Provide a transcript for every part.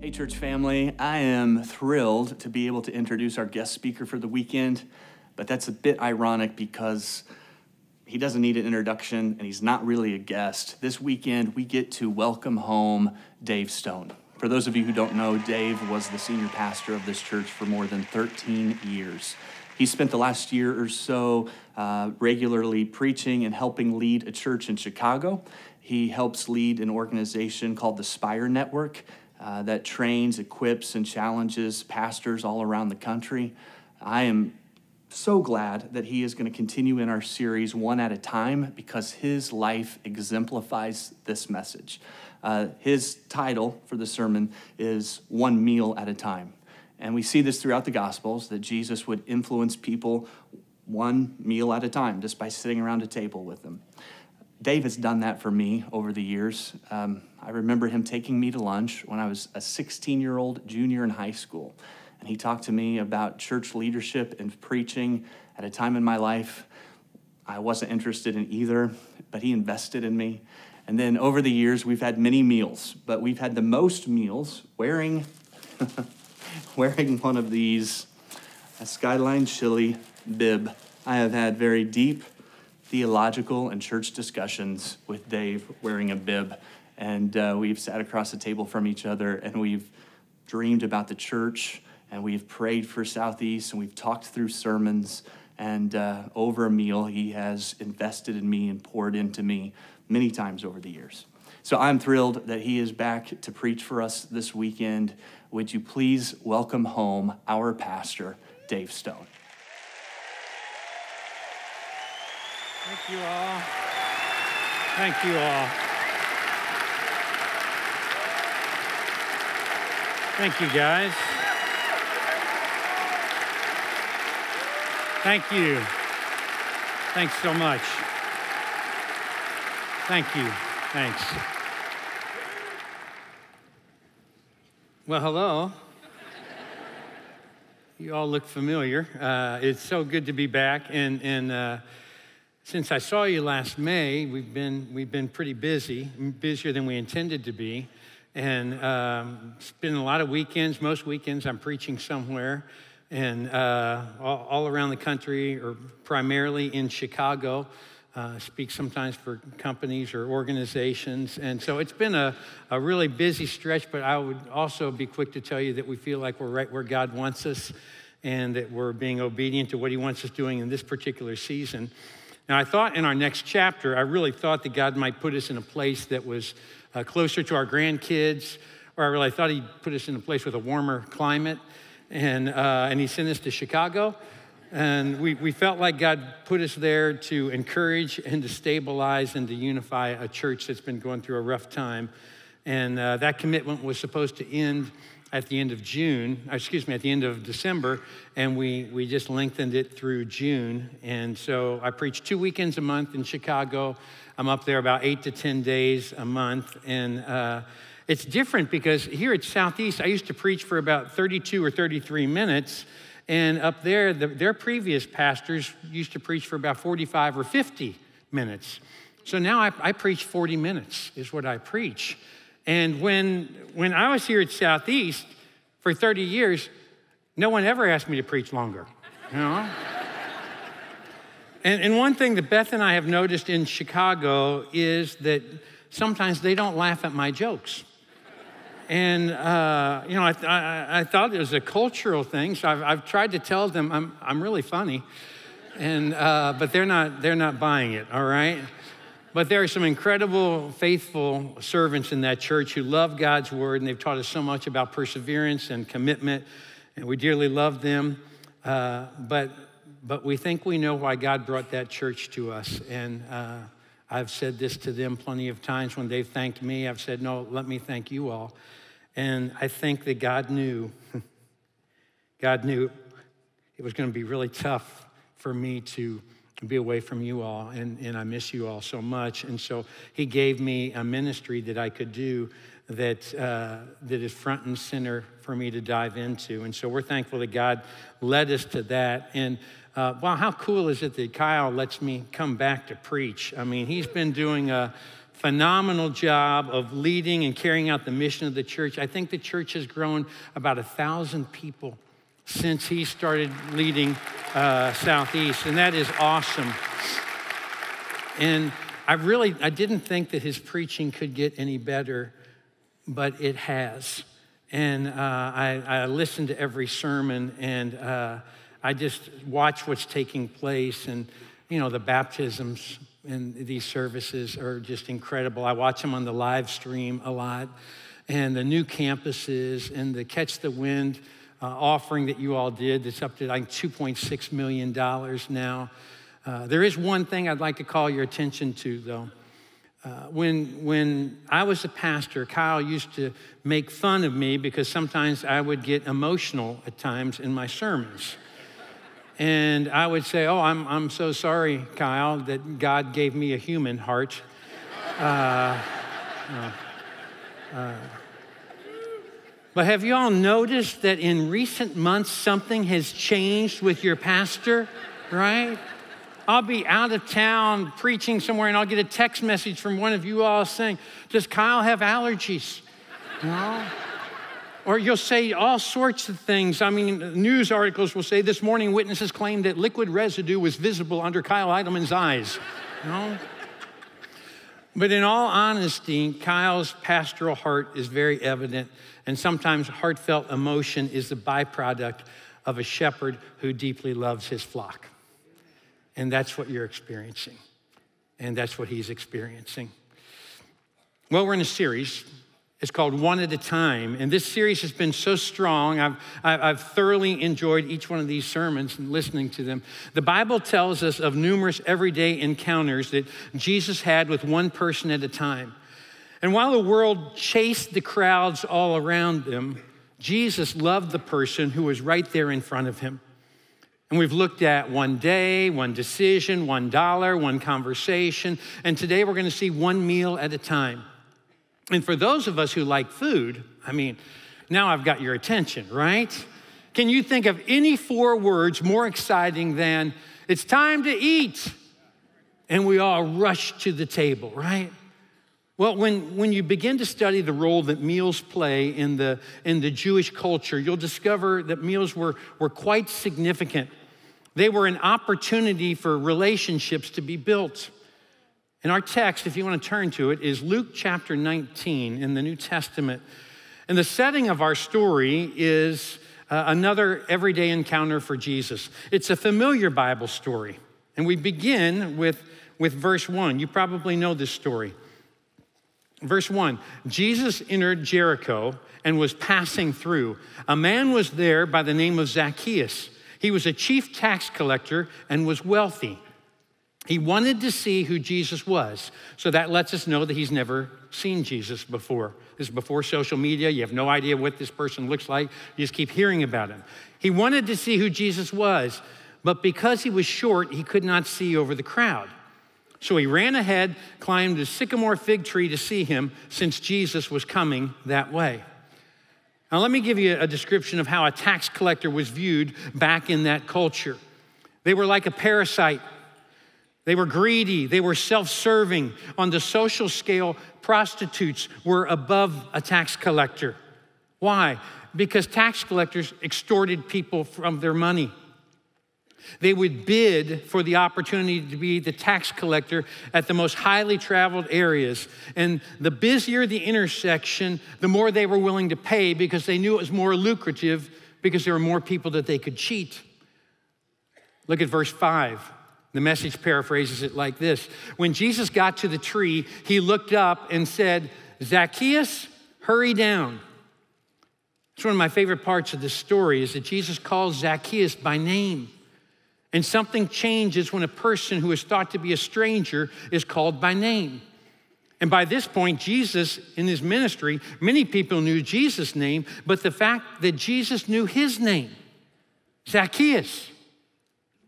Hey, church family, I am thrilled to be able to introduce our guest speaker for the weekend, but that's a bit ironic because he doesn't need an introduction and he's not really a guest. This weekend, we get to welcome home Dave Stone. For those of you who don't know, Dave was the senior pastor of this church for more than 13 years. He spent the last year or so uh, regularly preaching and helping lead a church in Chicago. He helps lead an organization called the Spire Network uh, that trains, equips, and challenges pastors all around the country. I am so glad that he is going to continue in our series one at a time because his life exemplifies this message. Uh, his title for the sermon is One Meal at a Time. And we see this throughout the Gospels that Jesus would influence people one meal at a time just by sitting around a table with them. Dave has done that for me over the years. Um, I remember him taking me to lunch when I was a 16 year old junior in high school. And he talked to me about church leadership and preaching at a time in my life I wasn't interested in either, but he invested in me. And then over the years, we've had many meals, but we've had the most meals wearing, wearing one of these, a Skyline Chili bib. I have had very deep theological and church discussions with Dave wearing a bib. And uh, we've sat across the table from each other and we've dreamed about the church and we've prayed for Southeast and we've talked through sermons. And uh, over a meal, he has invested in me and poured into me many times over the years. So I'm thrilled that he is back to preach for us this weekend. Would you please welcome home our pastor, Dave Stone? Thank you all. Thank you all. Thank you, guys. Thank you. Thanks so much. Thank you. Thanks. Well, hello. You all look familiar. Uh, it's so good to be back. And, and uh, since I saw you last May, we've been, we've been pretty busy, busier than we intended to be. And um, spending a lot of weekends. Most weekends, I'm preaching somewhere and uh, all, all, around the country, or primarily in Chicago. Uh, speak sometimes for companies or organizations. And so it's been a, a really busy stretch, but I would also be quick to tell you that we feel like we're right where God wants us and that we're being obedient to what He wants us doing in this particular season. Now, I thought in our next chapter, I really thought that God might put us in a place that was uh, closer to our grandkids, or I really thought He'd put us in a place with a warmer climate and, uh, and he sent us to Chicago. And we, we felt like God put us there to encourage and to stabilize and to unify a church that's been going through a rough time. And uh, that commitment was supposed to end at the end of June, uh, excuse me, at the end of December, and we, we just lengthened it through June. And so I preach two weekends a month in Chicago. I'm up there about eight to 10 days a month. And uh, it's different because here at Southeast, I used to preach for about 32 or 33 minutes. And up there, the, their previous pastors used to preach for about 45 or 50 minutes. So now I, I preach 40 minutes, is what I preach. And when, when I was here at Southeast for 30 years, no one ever asked me to preach longer, you know? and, and one thing that Beth and I have noticed in Chicago is that sometimes they don't laugh at my jokes. And, uh, you know, I, I, I, thought it was a cultural thing. So I've, I've tried to tell them I'm, I'm really funny. And, uh, but they're not, they're not buying it, all right? But there are some incredible, faithful servants in that church who love God's word, and they've taught us so much about perseverance and commitment, and we dearly love them. Uh, but, but we think we know why God brought that church to us. And uh, I've said this to them plenty of times when they've thanked me. I've said, No, let me thank you all. And I think that God knew, God knew it was going to be really tough for me to be away from you all, and, and I miss you all so much. And so He gave me a ministry that I could do that, uh, that is front and center for me to dive into. And so we're thankful that God led us to that. And uh, wow, how cool is it that Kyle lets me come back to preach? I mean, he's been doing a phenomenal job of leading and carrying out the mission of the church. I think the church has grown about a thousand people since he started leading uh, Southeast, and that is awesome. And I really, I didn't think that his preaching could get any better, but it has. And uh, I, I listened to every sermon, and uh, I just watch what's taking place, and you know the baptisms in these services are just incredible. I watch them on the live stream a lot, and the new campuses and the Catch the Wind uh, offering that you all did that's up to like $2.6 million now. Uh, there is one thing I'd like to call your attention to, though. Uh, when, when I was a pastor, Kyle used to make fun of me because sometimes I would get emotional at times in my sermons. And I would say, Oh, I'm, I'm so sorry, Kyle, that God gave me a human heart. Uh, uh, uh, but have you all noticed that in recent months something has changed with your pastor, right? I'll be out of town preaching somewhere and I'll get a text message from one of you all saying, Does Kyle have allergies? Know? Or you'll say all sorts of things. I mean, news articles will say this morning witnesses claimed that liquid residue was visible under Kyle Idleman's eyes. Know? But in all honesty, Kyle's pastoral heart is very evident, and sometimes heartfelt emotion is the byproduct of a shepherd who deeply loves his flock. And that's what you're experiencing, and that's what he's experiencing. Well, we're in a series it's called One at a Time. And this series has been so strong. I've, I've thoroughly enjoyed each one of these sermons and listening to them. The Bible tells us of numerous everyday encounters that Jesus had with one person at a time. And while the world chased the crowds all around them, Jesus loved the person who was right there in front of him. And we've looked at one day, one decision, one dollar, one conversation. And today we're going to see one meal at a time. And for those of us who like food, I mean, now I've got your attention, right? Can you think of any four words more exciting than it's time to eat? And we all rush to the table, right? Well, when, when you begin to study the role that meals play in the, in the Jewish culture, you'll discover that meals were, were quite significant. They were an opportunity for relationships to be built. And our text, if you want to turn to it, is Luke chapter 19 in the New Testament. And the setting of our story is uh, another everyday encounter for Jesus. It's a familiar Bible story. And we begin with, with verse 1. You probably know this story. Verse 1 Jesus entered Jericho and was passing through. A man was there by the name of Zacchaeus. He was a chief tax collector and was wealthy. He wanted to see who Jesus was. So that lets us know that he's never seen Jesus before. This is before social media. You have no idea what this person looks like. You just keep hearing about him. He wanted to see who Jesus was, but because he was short, he could not see over the crowd. So he ran ahead, climbed a sycamore fig tree to see him, since Jesus was coming that way. Now, let me give you a description of how a tax collector was viewed back in that culture. They were like a parasite they were greedy, they were self serving. On the social scale, prostitutes were above a tax collector. Why? Because tax collectors extorted people from their money. They would bid for the opportunity to be the tax collector at the most highly traveled areas. And the busier the intersection, the more they were willing to pay because they knew it was more lucrative because there were more people that they could cheat. Look at verse 5. The message paraphrases it like this When Jesus got to the tree, he looked up and said, Zacchaeus, hurry down. It's one of my favorite parts of this story is that Jesus calls Zacchaeus by name. And something changes when a person who is thought to be a stranger is called by name. And by this point, Jesus, in his ministry, many people knew Jesus' name, but the fact that Jesus knew his name, Zacchaeus,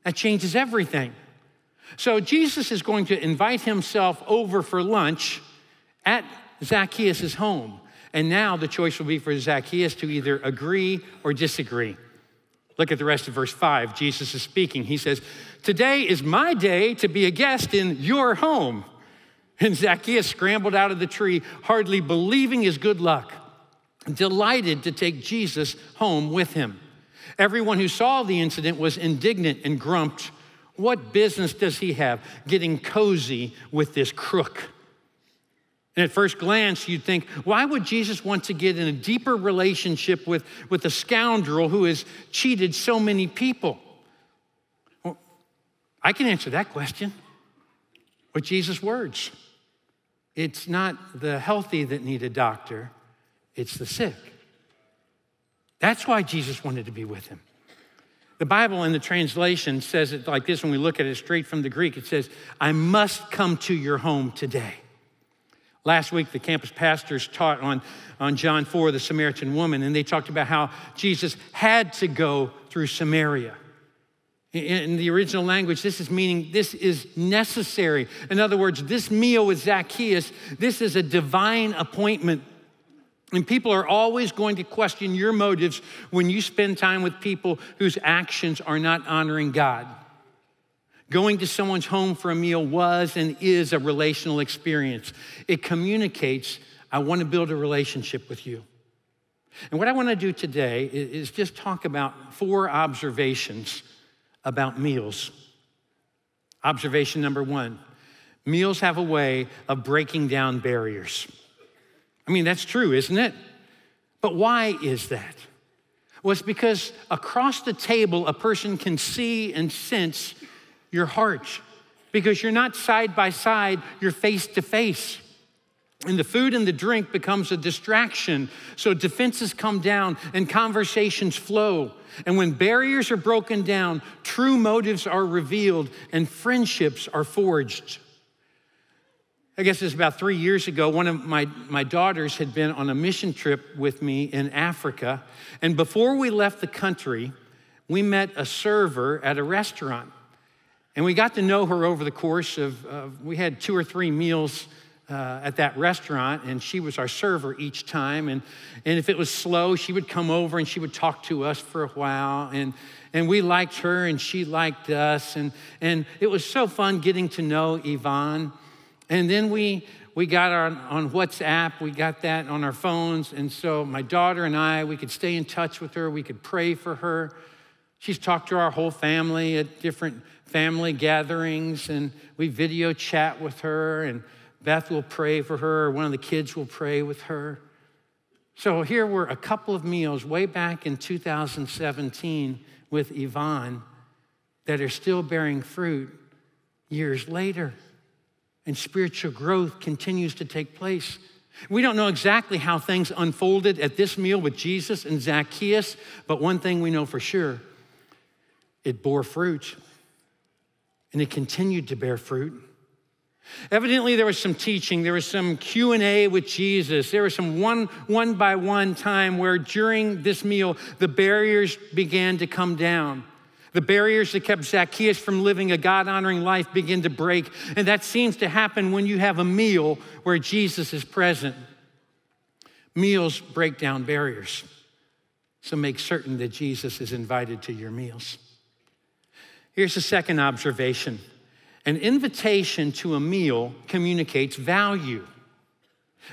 that changes everything. So Jesus is going to invite himself over for lunch at Zacchaeus' home. And now the choice will be for Zacchaeus to either agree or disagree. Look at the rest of verse 5. Jesus is speaking. He says, Today is my day to be a guest in your home. And Zacchaeus scrambled out of the tree, hardly believing his good luck, delighted to take Jesus home with him. Everyone who saw the incident was indignant and grumped. What business does he have getting cozy with this crook? And at first glance, you'd think, why would Jesus want to get in a deeper relationship with, with a scoundrel who has cheated so many people? Well, I can answer that question with Jesus' words. It's not the healthy that need a doctor, it's the sick. That's why Jesus wanted to be with him. The Bible in the translation says it like this when we look at it straight from the Greek. It says, I must come to your home today. Last week, the campus pastors taught on, on John 4, the Samaritan woman, and they talked about how Jesus had to go through Samaria. In the original language, this is meaning this is necessary. In other words, this meal with Zacchaeus, this is a divine appointment. And people are always going to question your motives when you spend time with people whose actions are not honoring God. Going to someone's home for a meal was and is a relational experience. It communicates, I want to build a relationship with you. And what I want to do today is just talk about four observations about meals. Observation number one meals have a way of breaking down barriers. I mean, that's true, isn't it? But why is that? Well, it's because across the table, a person can see and sense your heart because you're not side by side, you're face to face. And the food and the drink becomes a distraction. So defenses come down and conversations flow. And when barriers are broken down, true motives are revealed and friendships are forged. I guess it was about three years ago, one of my, my daughters had been on a mission trip with me in Africa. And before we left the country, we met a server at a restaurant. And we got to know her over the course of, uh, we had two or three meals uh, at that restaurant, and she was our server each time. And, and if it was slow, she would come over and she would talk to us for a while. And, and we liked her, and she liked us. And, and it was so fun getting to know Yvonne. And then we, we got on, on WhatsApp, we got that on our phones. And so my daughter and I, we could stay in touch with her, we could pray for her. She's talked to our whole family at different family gatherings and we video chat with her, and Beth will pray for her, or one of the kids will pray with her. So here were a couple of meals way back in 2017 with Yvonne that are still bearing fruit years later. And spiritual growth continues to take place. We don't know exactly how things unfolded at this meal with Jesus and Zacchaeus, but one thing we know for sure it bore fruit and it continued to bear fruit. Evidently, there was some teaching. There was some Q and A with Jesus. There was some one one by one time where during this meal the barriers began to come down. The barriers that kept Zacchaeus from living a God honoring life begin to break. And that seems to happen when you have a meal where Jesus is present. Meals break down barriers. So make certain that Jesus is invited to your meals. Here's the second observation an invitation to a meal communicates value.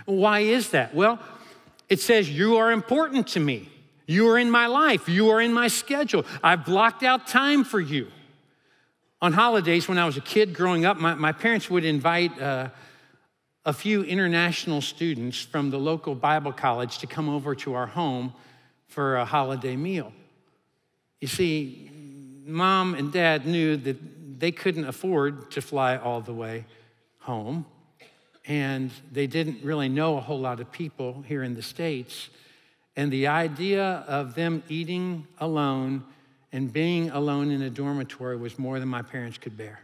Why is that? Well, it says, You are important to me. You are in my life. You are in my schedule. I've blocked out time for you. On holidays, when I was a kid growing up, my, my parents would invite uh, a few international students from the local Bible college to come over to our home for a holiday meal. You see, mom and dad knew that they couldn't afford to fly all the way home, and they didn't really know a whole lot of people here in the States. And the idea of them eating alone and being alone in a dormitory was more than my parents could bear.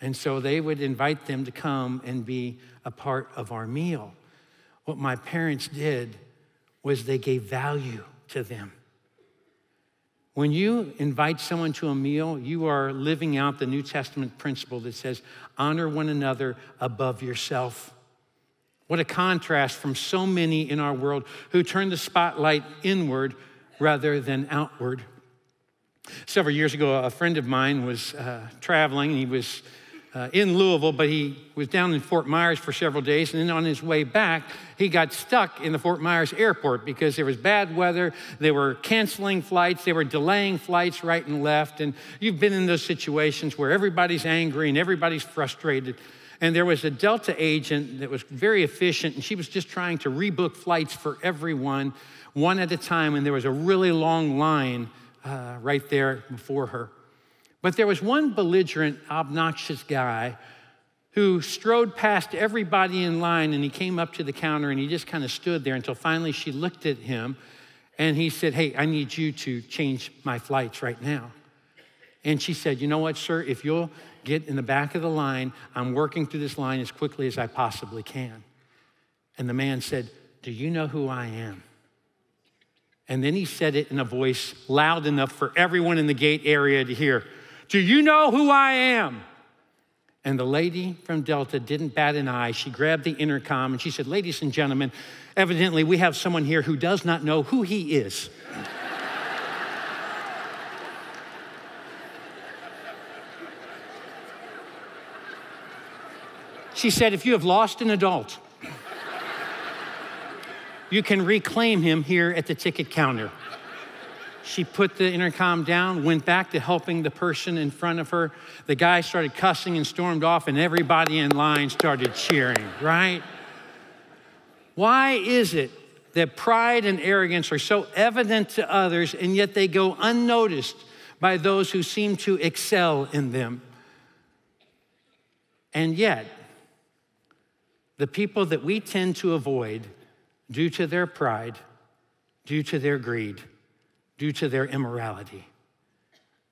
And so they would invite them to come and be a part of our meal. What my parents did was they gave value to them. When you invite someone to a meal, you are living out the New Testament principle that says, honor one another above yourself. What a contrast from so many in our world who turn the spotlight inward rather than outward. Several years ago, a friend of mine was uh, traveling he was uh, in Louisville, but he was down in Fort Myers for several days. And then on his way back, he got stuck in the Fort Myers airport because there was bad weather. They were canceling flights, they were delaying flights right and left. And you've been in those situations where everybody's angry and everybody's frustrated. And there was a Delta agent that was very efficient, and she was just trying to rebook flights for everyone, one at a time. And there was a really long line uh, right there before her. But there was one belligerent, obnoxious guy who strode past everybody in line and he came up to the counter and he just kind of stood there until finally she looked at him and he said, Hey, I need you to change my flights right now. And she said, You know what, sir? If you'll get in the back of the line, I'm working through this line as quickly as I possibly can. And the man said, Do you know who I am? And then he said it in a voice loud enough for everyone in the gate area to hear. Do you know who I am? And the lady from Delta didn't bat an eye. She grabbed the intercom and she said, Ladies and gentlemen, evidently we have someone here who does not know who he is. She said, If you have lost an adult, you can reclaim him here at the ticket counter. She put the intercom down, went back to helping the person in front of her. The guy started cussing and stormed off, and everybody in line started cheering, right? Why is it that pride and arrogance are so evident to others, and yet they go unnoticed by those who seem to excel in them? And yet, the people that we tend to avoid due to their pride, due to their greed, due to their immorality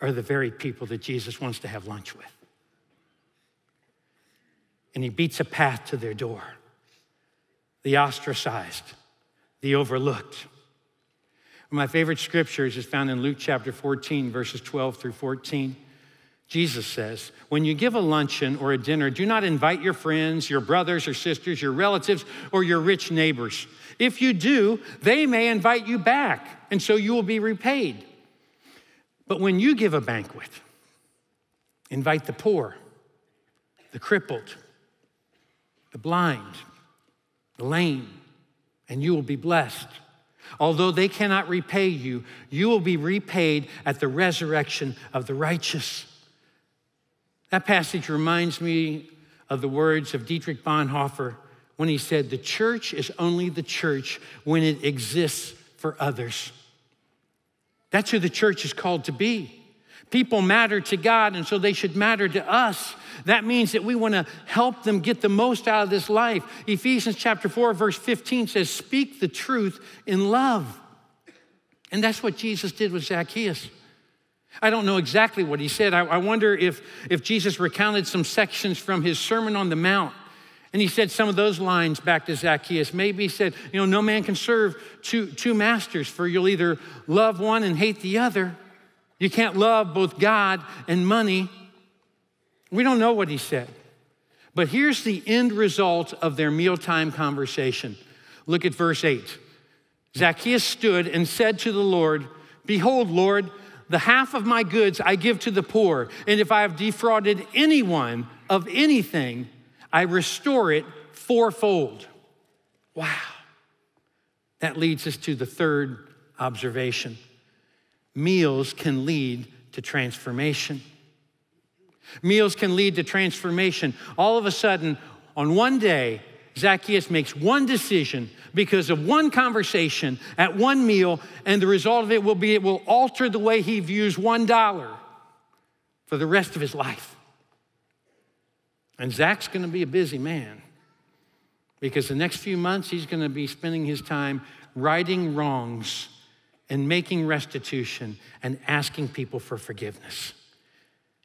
are the very people that Jesus wants to have lunch with. And he beats a path to their door the ostracized, the overlooked. One of my favorite scriptures is found in Luke chapter 14, verses 12 through 14. Jesus says, When you give a luncheon or a dinner, do not invite your friends, your brothers or sisters, your relatives, or your rich neighbors. If you do, they may invite you back, and so you will be repaid. But when you give a banquet, invite the poor, the crippled, the blind, the lame, and you will be blessed. Although they cannot repay you, you will be repaid at the resurrection of the righteous. That passage reminds me of the words of Dietrich Bonhoeffer when he said, The church is only the church when it exists for others. That's who the church is called to be. People matter to God, and so they should matter to us. That means that we want to help them get the most out of this life. Ephesians chapter 4, verse 15 says, Speak the truth in love. And that's what Jesus did with Zacchaeus. I don't know exactly what he said. I, I wonder if, if Jesus recounted some sections from his Sermon on the Mount and he said some of those lines back to Zacchaeus. Maybe he said, You know, no man can serve two, two masters, for you'll either love one and hate the other. You can't love both God and money. We don't know what he said. But here's the end result of their mealtime conversation. Look at verse 8. Zacchaeus stood and said to the Lord, Behold, Lord, the half of my goods I give to the poor, and if I have defrauded anyone of anything, I restore it fourfold. Wow. That leads us to the third observation meals can lead to transformation. Meals can lead to transformation. All of a sudden, on one day, Zacchaeus makes one decision because of one conversation at one meal, and the result of it will be it will alter the way he views one dollar for the rest of his life. And Zach's going to be a busy man because the next few months he's going to be spending his time righting wrongs and making restitution and asking people for forgiveness.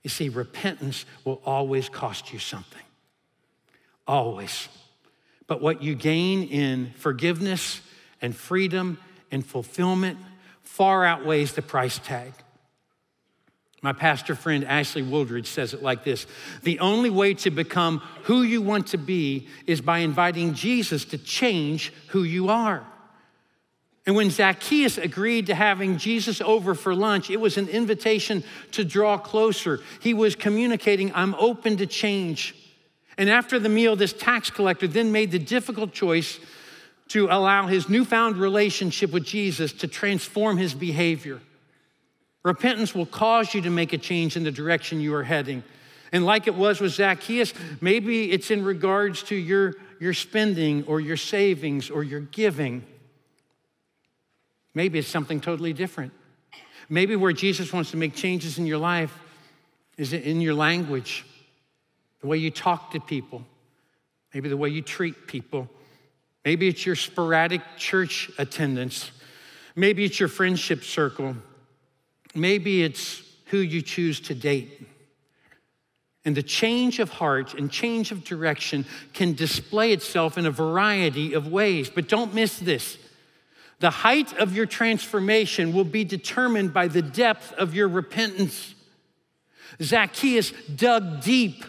You see, repentance will always cost you something. Always. But what you gain in forgiveness and freedom and fulfillment far outweighs the price tag. My pastor friend Ashley Wooldridge says it like this The only way to become who you want to be is by inviting Jesus to change who you are. And when Zacchaeus agreed to having Jesus over for lunch, it was an invitation to draw closer. He was communicating, I'm open to change. And after the meal, this tax collector then made the difficult choice to allow his newfound relationship with Jesus to transform his behavior. Repentance will cause you to make a change in the direction you are heading. And like it was with Zacchaeus, maybe it's in regards to your, your spending or your savings or your giving. Maybe it's something totally different. Maybe where Jesus wants to make changes in your life is in your language, the way you talk to people, maybe the way you treat people. Maybe it's your sporadic church attendance. Maybe it's your friendship circle. Maybe it's who you choose to date. And the change of heart and change of direction can display itself in a variety of ways. But don't miss this. The height of your transformation will be determined by the depth of your repentance. Zacchaeus dug deep.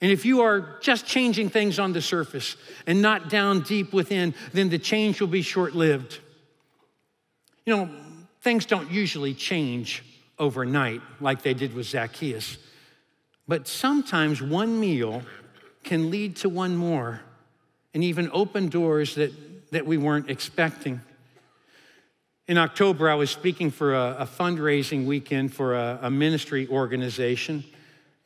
And if you are just changing things on the surface and not down deep within, then the change will be short lived. You know, things don't usually change overnight like they did with Zacchaeus. But sometimes one meal can lead to one more and even open doors that, that we weren't expecting. In October, I was speaking for a, a fundraising weekend for a, a, ministry organization.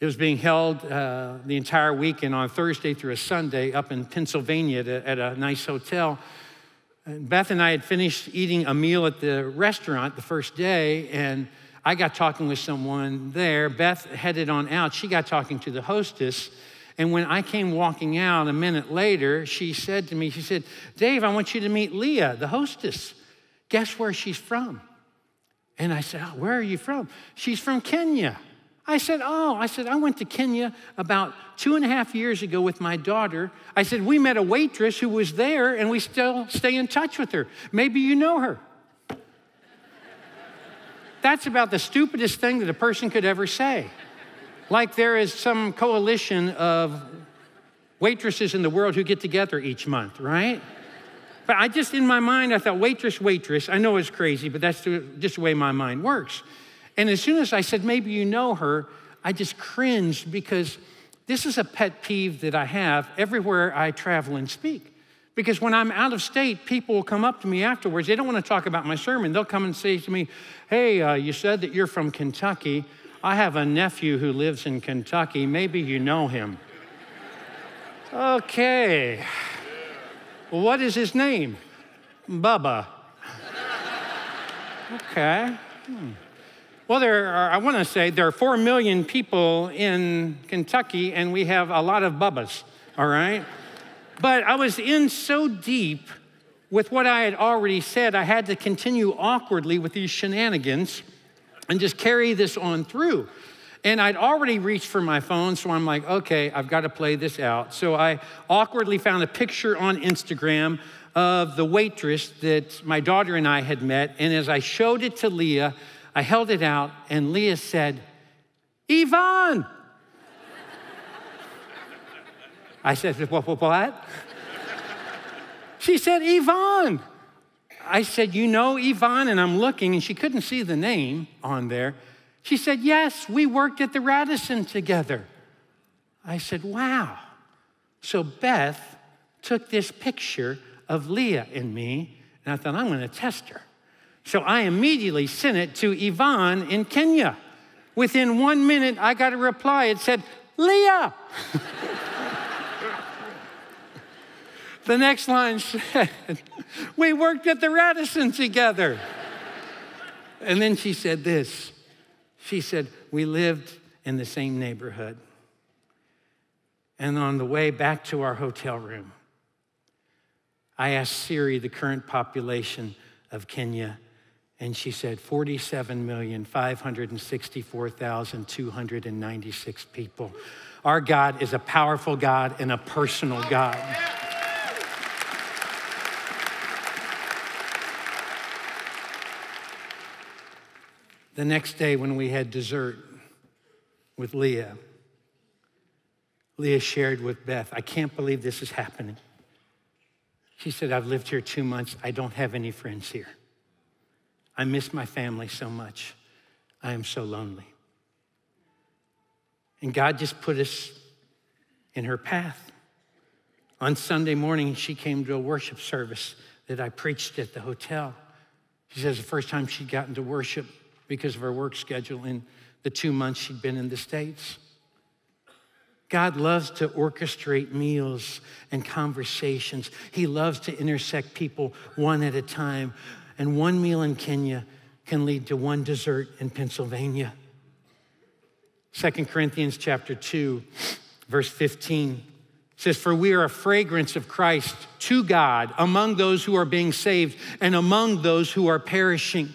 It was being held uh, the entire weekend on Thursday through a Sunday up in Pennsylvania at a, nice hotel. And Beth and I had finished eating a meal at the restaurant the first day, and I got talking with someone there. Beth headed on out. She got talking to the hostess. And when I came walking out a minute later, she said to me, She said, Dave, I want you to meet Leah, the hostess. Guess where she's from? And I said, oh, Where are you from? She's from Kenya. I said, Oh, I said, I went to Kenya about two and a half years ago with my daughter. I said, We met a waitress who was there and we still stay in touch with her. Maybe you know her. That's about the stupidest thing that a person could ever say. Like there is some coalition of waitresses in the world who get together each month, right? But I just, in my mind, I thought, waitress, waitress. I know it's crazy, but that's just the way my mind works. And as soon as I said, maybe you know her, I just cringed because this is a pet peeve that I have everywhere I travel and speak. Because when I'm out of state, people will come up to me afterwards. They don't want to talk about my sermon. They'll come and say to me, Hey, uh, you said that you're from Kentucky. I have a nephew who lives in Kentucky. Maybe you know him. okay. what is his name? Bubba. okay. Hmm. Well, there are, I want to say there are four million people in Kentucky, and we have a lot of Bubbas, all right? But I was in so deep with what I had already said, I had to continue awkwardly with these shenanigans and just carry this on through. And I'd already reached for my phone, so I'm like, okay, I've got to play this out. So I awkwardly found a picture on Instagram of the waitress that my daughter and I had met. And as I showed it to Leah, I held it out, and Leah said, Yvonne. I said, What? what, she said, Yvonne. I said, You know Yvonne? And I'm looking, and she couldn't see the name on there. She said, Yes, we worked at the Radisson together. I said, Wow. So Beth took this picture of Leah and me, and I thought, I'm going to test her. So I immediately sent it to Yvonne in Kenya. Within one minute, I got a reply. It said, Leah. The next line said, We worked at the Radisson together. And then she said this She said, We lived in the same neighborhood. And on the way back to our hotel room, I asked Siri the current population of Kenya, and she said 47,564,296 people. Our God is a powerful God and a personal God. The next day, when we had dessert with Leah, Leah shared with Beth, I can't believe this is happening. She said, I've lived here two months. I don't have any friends here. I miss my family so much. I am so lonely. And God just put us in her path. On Sunday morning, she came to a worship service that I preached at the hotel. She says the first time she'd gotten to worship because of her work schedule in the two months she'd been in the States. God loves to orchestrate meals and conversations. He loves to intersect people one at a time. And one meal in Kenya can lead to one dessert in Pennsylvania. 2 Corinthians chapter 2, verse 15 says, For we are a fragrance of Christ to God among those who are being saved and among those who are perishing.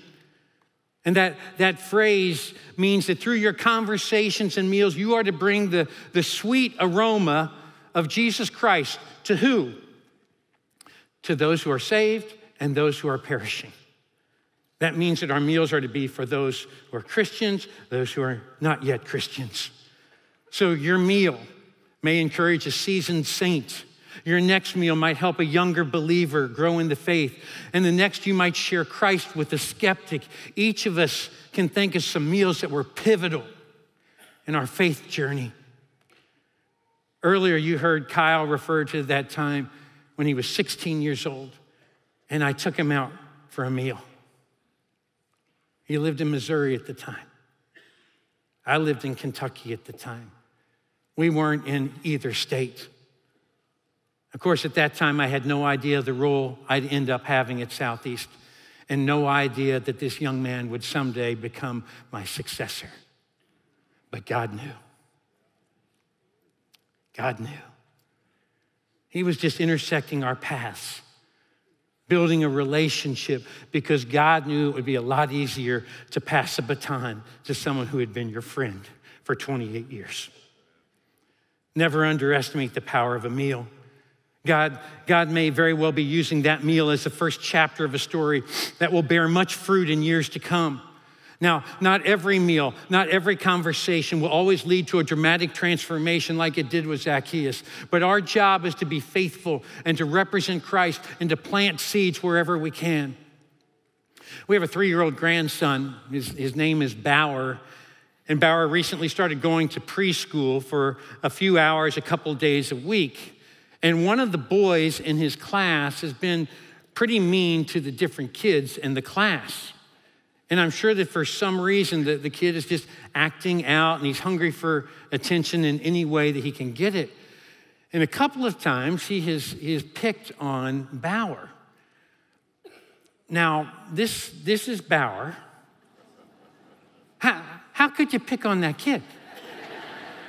And that, that phrase means that through your conversations and meals, you are to bring the, the sweet aroma of Jesus Christ to who? To those who are saved and those who are perishing. That means that our meals are to be for those who are Christians, those who are not yet Christians. So your meal may encourage a seasoned saint. Your next meal might help a younger believer grow in the faith. And the next, you might share Christ with a skeptic. Each of us can think of some meals that were pivotal in our faith journey. Earlier, you heard Kyle refer to that time when he was 16 years old, and I took him out for a meal. He lived in Missouri at the time. I lived in Kentucky at the time. We weren't in either state. Of course, at that time, I had no idea the role I'd end up having at Southeast, and no idea that this young man would someday become my successor. But God knew. God knew. He was just intersecting our paths building a relationship because God knew it would be a lot easier to pass a baton to someone who had been your friend for 28 years. Never underestimate the power of a meal. God, God may very well be using that meal as the first chapter of a story that will bear much fruit in years to come. Now, not every meal, not every conversation will always lead to a dramatic transformation like it did with Zacchaeus, but our job is to be faithful and to represent Christ and to plant seeds wherever we can. We have a three year old grandson. His, his name is Bauer. And Bauer recently started going to preschool for a few hours, a couple days a week. And one of the boys in his class has been pretty mean to the different kids in the class. And I'm sure that for some reason the, the kid is just acting out and he's hungry for attention in any way that he can get it. And a couple of times he has, he has picked on Bauer. Now, this, this is Bauer. How, how could you pick on that kid?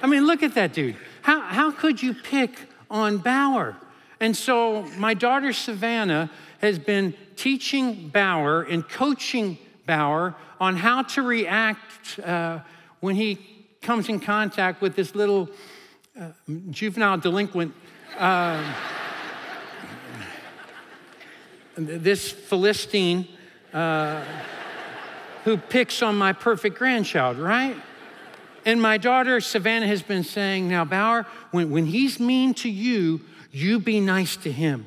I mean, look at that dude. How, how could you pick on Bauer? And so my daughter Savannah has been teaching Bauer and coaching Bauer on how to react uh, when he comes in contact with this little uh, juvenile delinquent. Uh, this Philistine uh, who picks on my perfect grandchild, right? And my daughter Savannah has been saying, Now, Bauer, when, when he's mean to you, you be nice to him.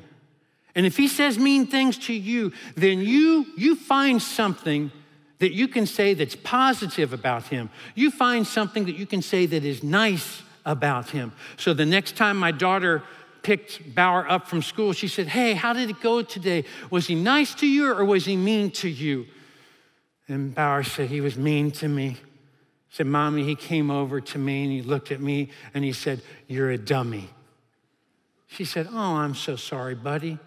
And if he says mean things to you, then you, you find something that you can say that's positive about him. You find something that you can say that is nice about him. So the next time my daughter picked Bauer up from school, she said, Hey, how did it go today? Was he nice to you or was he mean to you? And Bauer said, He was mean to me. He said, Mommy, he came over to me and he looked at me and he said, You're a dummy. She said, Oh, I'm so sorry, buddy.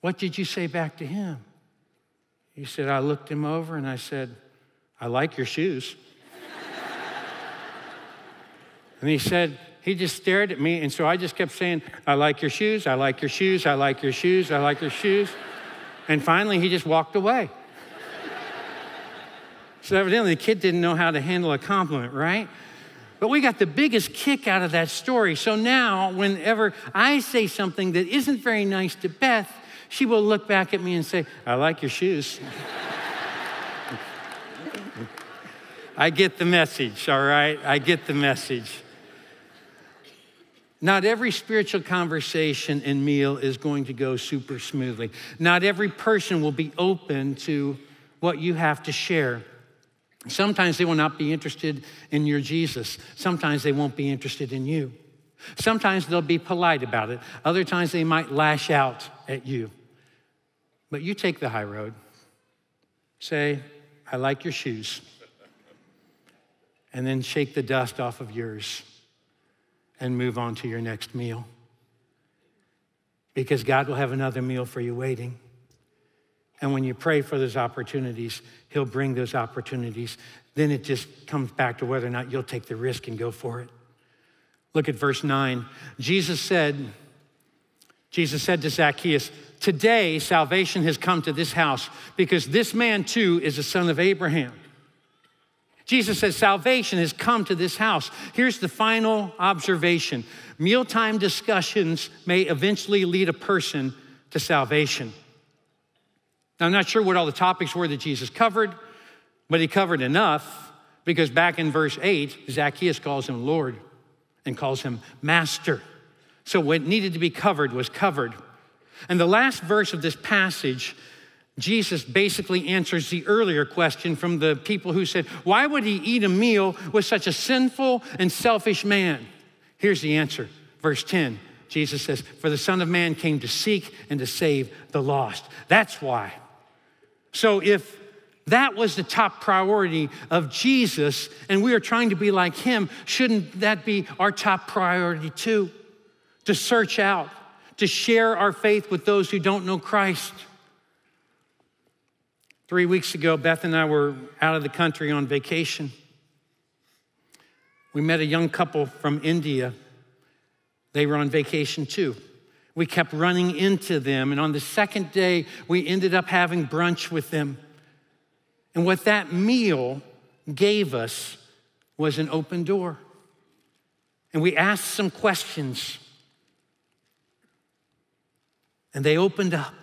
What did you say back to him? He said, I looked him over and I said, I like your shoes. and he said, he just stared at me. And so I just kept saying, I like your shoes, I like your shoes, I like your shoes, I like your shoes. And finally, he just walked away. so evidently, the kid didn't know how to handle a compliment, right? But we got the biggest kick out of that story. So now, whenever I say something that isn't very nice to Beth, she will look back at me and say, I like your shoes. I get the message, all right? I get the message. Not every spiritual conversation and meal is going to go super smoothly. Not every person will be open to what you have to share. Sometimes they will not be interested in your Jesus. Sometimes they won't be interested in you. Sometimes they'll be polite about it. Other times they might lash out at you. But you take the high road. Say, I like your shoes. And then shake the dust off of yours and move on to your next meal. Because God will have another meal for you waiting. And when you pray for those opportunities, He'll bring those opportunities. Then it just comes back to whether or not you'll take the risk and go for it. Look at verse 9. Jesus said, Jesus said to Zacchaeus, Today salvation has come to this house because this man too is a son of Abraham. Jesus says, Salvation has come to this house. Here's the final observation mealtime discussions may eventually lead a person to salvation. Now, I'm not sure what all the topics were that Jesus covered, but he covered enough because back in verse 8, Zacchaeus calls him Lord and calls him Master. So what needed to be covered was covered. And the last verse of this passage, Jesus basically answers the earlier question from the people who said, Why would he eat a meal with such a sinful and selfish man? Here's the answer. Verse 10 Jesus says, For the Son of Man came to seek and to save the lost. That's why. So if that was the top priority of Jesus, and we are trying to be like him. Shouldn't that be our top priority too? To search out, to share our faith with those who don't know Christ. Three weeks ago, Beth and I were out of the country on vacation. We met a young couple from India. They were on vacation too. We kept running into them, and on the second day, we ended up having brunch with them. And what that meal gave us was an open door. And we asked some questions. And they opened up.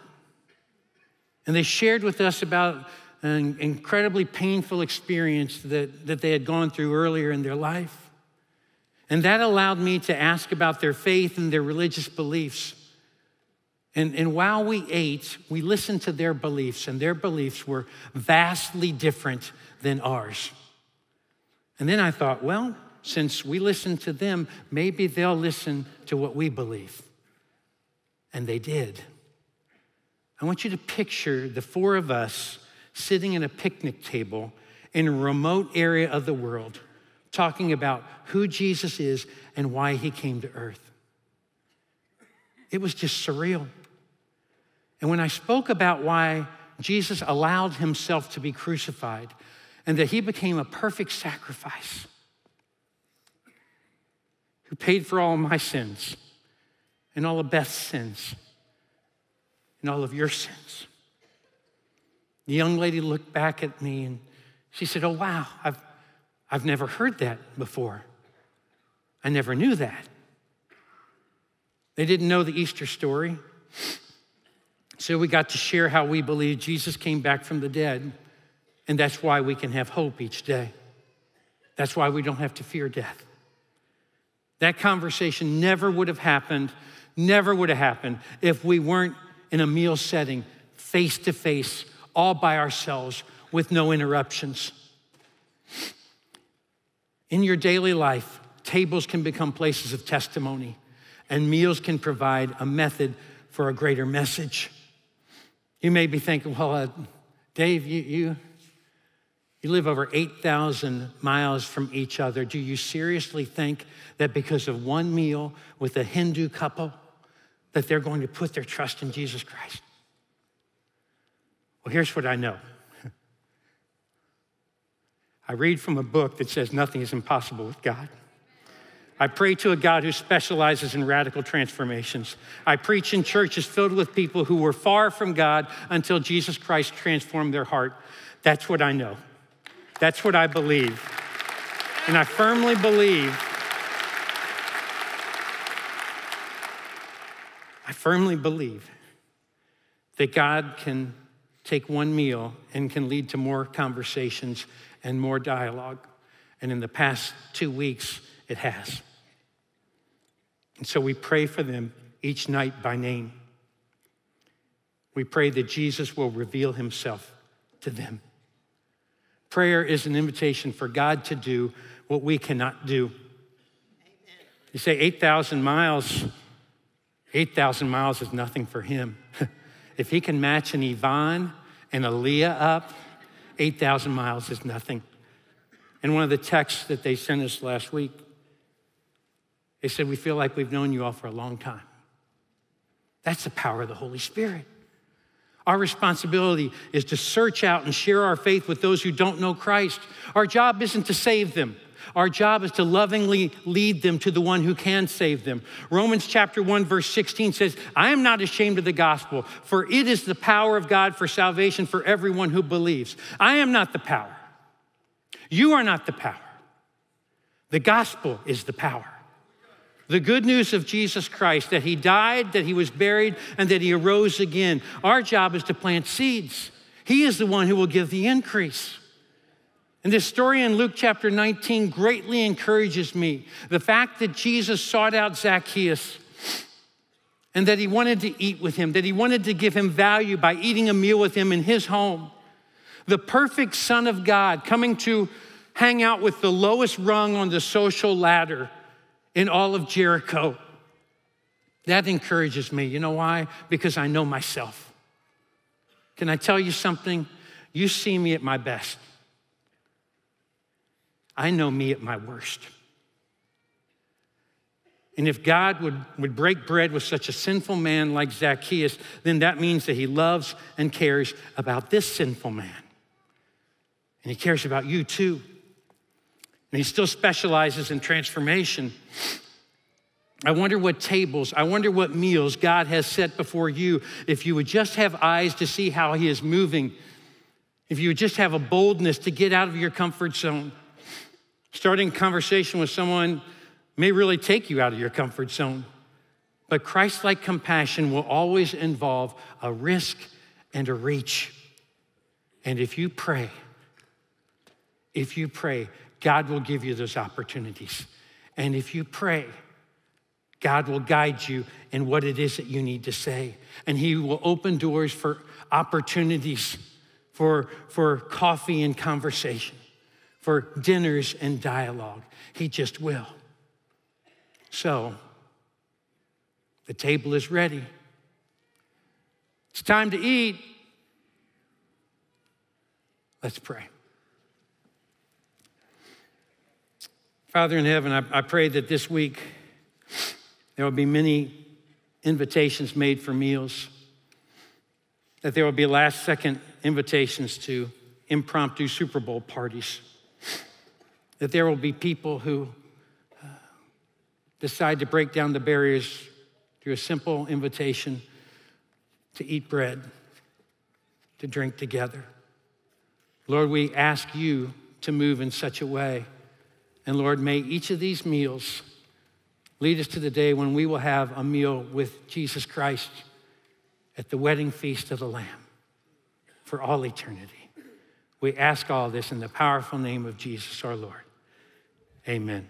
And they shared with us about an incredibly painful experience that, that they had gone through earlier in their life. And that allowed me to ask about their faith and their religious beliefs. And, and while we ate, we listened to their beliefs, and their beliefs were vastly different than ours. And then I thought, well, since we listen to them, maybe they'll listen to what we believe. And they did. I want you to picture the four of us sitting at a picnic table in a remote area of the world, talking about who Jesus is and why he came to earth. It was just surreal. And when I spoke about why Jesus allowed himself to be crucified and that he became a perfect sacrifice who paid for all my sins and all of Beth's sins and all of your sins. The young lady looked back at me and she said, Oh, wow, I've, I've never heard that before. I never knew that. They didn't know the Easter story. So we got to share how we believe Jesus came back from the dead, and that's why we can have hope each day. That's why we don't have to fear death. That conversation never would have happened, never would have happened if we weren't in a meal setting, face to face, all by ourselves, with no interruptions. In your daily life, tables can become places of testimony, and meals can provide a method for a greater message. You may be thinking, well, uh, Dave, you, you, you live over 8,000 miles from each other. Do you seriously think that because of one meal with a Hindu couple, that they're going to put their trust in Jesus Christ? Well, here's what I know. I read from a book that says nothing is impossible with God. I pray to a God who specializes in radical transformations. I preach in churches filled with people who were far from God until Jesus Christ transformed their heart. That's what I know. That's what I believe. And I firmly believe, I firmly believe that God can take one meal and can lead to more conversations and more dialogue. And in the past two weeks, it has. And so we pray for them each night by name. We pray that Jesus will reveal himself to them. Prayer is an invitation for God to do what we cannot do. Amen. You say 8,000 miles, 8,000 miles is nothing for him. if he can match an Yvonne and a Leah up, 8,000 miles is nothing. And one of the texts that they sent us last week, they said, We feel like we've known you all for a long time. That's the power of the Holy Spirit. Our responsibility is to search out and share our faith with those who don't know Christ. Our job isn't to save them. Our job is to lovingly lead them to the one who can save them. Romans chapter 1 verse 16 says, "I am not ashamed of the gospel, for it is the power of God for salvation for everyone who believes." I am not the power. You are not the power. The gospel is the power. The good news of Jesus Christ that he died, that he was buried, and that he arose again. Our job is to plant seeds. He is the one who will give the increase. And this story in Luke chapter 19 greatly encourages me. The fact that Jesus sought out Zacchaeus and that he wanted to eat with him, that he wanted to give him value by eating a meal with him in his home. The perfect Son of God coming to hang out with the lowest rung on the social ladder in all of Jericho. That encourages me. You know why? Because I know myself. Can I tell you something? You see me at my best. I know me at my worst. And if God would, would break bread with such a sinful man like Zacchaeus, then that means that he loves and cares about this sinful man. And he cares about you too. And he still specializes in transformation. I wonder what tables, I wonder what meals God has set before you if you would just have eyes to see how he is moving, if you would just have a boldness to get out of your comfort zone. Starting conversation with someone may really take you out of your comfort zone, but Christ like compassion will always involve a risk and a reach. And if you pray, if you pray, God will give you those opportunities. And if you pray, God will guide you in what it is that you need to say. And He will open doors for opportunities for, for coffee and conversation, for dinners and dialogue. He just will. So, the table is ready. It's time to eat. Let's pray. Father in heaven, I, I pray that this week there will be many invitations made for meals, that there will be last second invitations to impromptu Super Bowl parties, that there will be people who uh, decide to break down the barriers through a simple invitation to eat bread, to drink together. Lord, we ask you to move in such a way and Lord, may each of these meals lead us to the day when we will have a meal with Jesus Christ at the wedding feast of the Lamb for all eternity. We ask all this in the powerful name of Jesus our Lord. Amen.